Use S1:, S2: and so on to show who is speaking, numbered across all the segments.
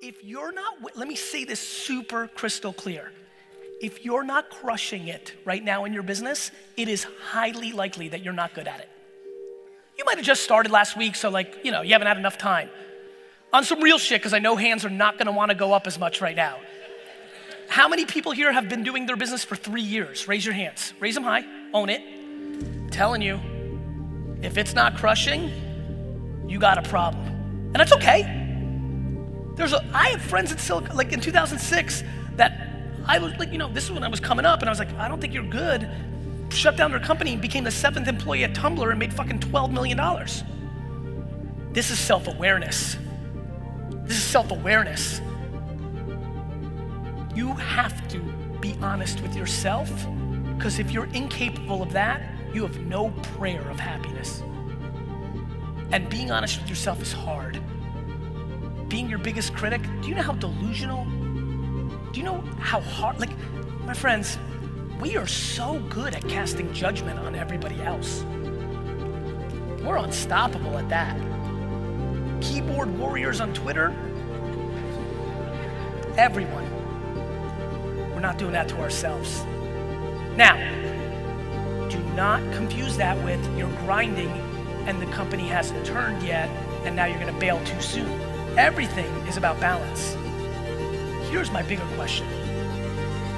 S1: if you're not, let me say this super crystal clear. If you're not crushing it right now in your business, it is highly likely that you're not good at it. You might have just started last week, so like, you know, you haven't had enough time. On some real shit, because I know hands are not gonna wanna go up as much right now. How many people here have been doing their business for three years? Raise your hands. Raise them high. Own it. I'm telling you, if it's not crushing, you got a problem. And that's okay. There's a, I have friends in Silicon, like in 2006, that I was like, you know, this is when I was coming up, and I was like, I don't think you're good. Shut down their company, became the seventh employee at Tumblr, and made fucking $12 million. This is self awareness. This is self awareness. You have to be honest with yourself because if you're incapable of that, you have no prayer of happiness. And being honest with yourself is hard. Being your biggest critic, do you know how delusional? Do you know how hard? Like, my friends, we are so good at casting judgment on everybody else. We're unstoppable at that. Keyboard warriors on Twitter, everyone. We're not doing that to ourselves. Now, do not confuse that with you're grinding and the company hasn't turned yet and now you're going to bail too soon. Everything is about balance. Here's my bigger question.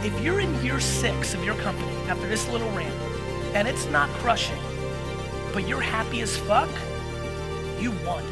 S1: If you're in year six of your company after this little rant and it's not crushing, but you're happy as fuck, you won.